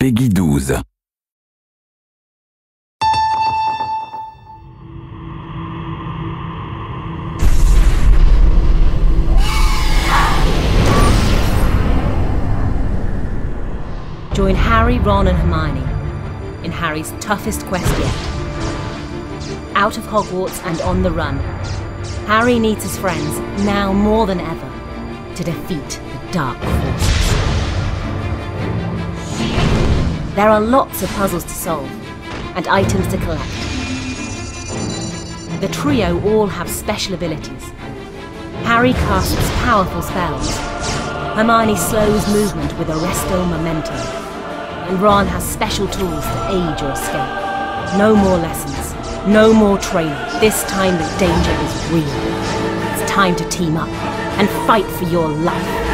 PEGI 12. Join Harry, Ron, and Hermione in Harry's toughest quest yet. Out of Hogwarts and on the run, Harry needs his friends now more than ever to defeat the dark forces. There are lots of puzzles to solve and items to collect. The trio all have special abilities. Harry casts powerful spells. Hermione slows movement with Arresto Momentum. And Ron has special tools to aid your escape. No more lessons. No more training. This time the danger is real. It's time to team up and fight for your life.